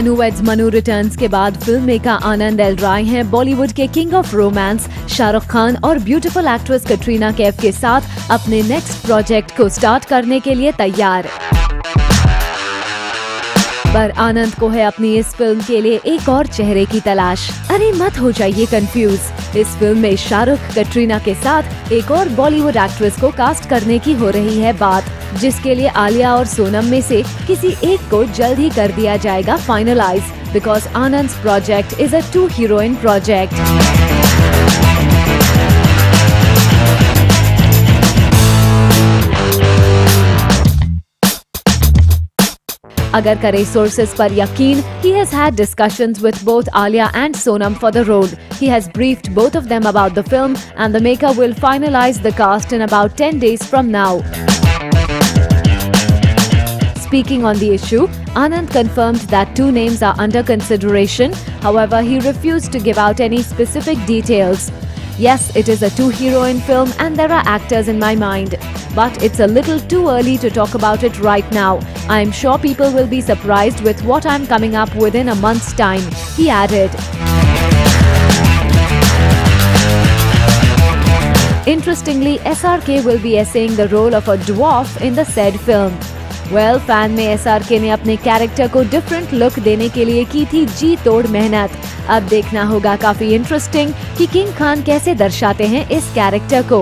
Manu weds Manu returns के बाद film maker Anand L Rai हैं बॉलीवुड के king of romance Shahrukh Khan और ब्यूटीफुल एक्ट्रेस कटरीना कैफ के साथ अपने नेक्स्ट प्रोजेक्ट को स्टार्ट करने के लिए तैयार। पर आनंद को है अपनी इस फ़िल्म के लिए एक और चेहरे की तलाश। अरे मत हो जाइए कंफ्यूज इस फ़िल्म में शाहरुख, कटरीना के साथ एक और बॉलीवुड एक्ट्रेस को कास्ट करने की हो रही है बात, जिसके लिए आलिया और सोनम में से किसी एक को जल्द ही कर दिया जाएगा finalise because Anand project is a two heroine project Agar Kare sources par yakin, he has had discussions with both Alia and Sonam for the role. He has briefed both of them about the film and the maker will finalize the cast in about 10 days from now. Speaking on the issue, Anand confirmed that two names are under consideration. However, he refused to give out any specific details. Yes, it is a two-heroine film and there are actors in my mind But it's a little too early to talk about it right now. I'm sure people will be surprised with what I'm coming up with in a month's time, he added. Interestingly, SRK will be essaying the role of a dwarf in the said film. Well well, fan में S ने अपने character को different look देने के लिए की थी जी तोड़ मेहनत अब देखना होगा काफी इंटरेस्टिंग कि किंग खान कैसे दर्शाते हैं इस कैरेक्टर को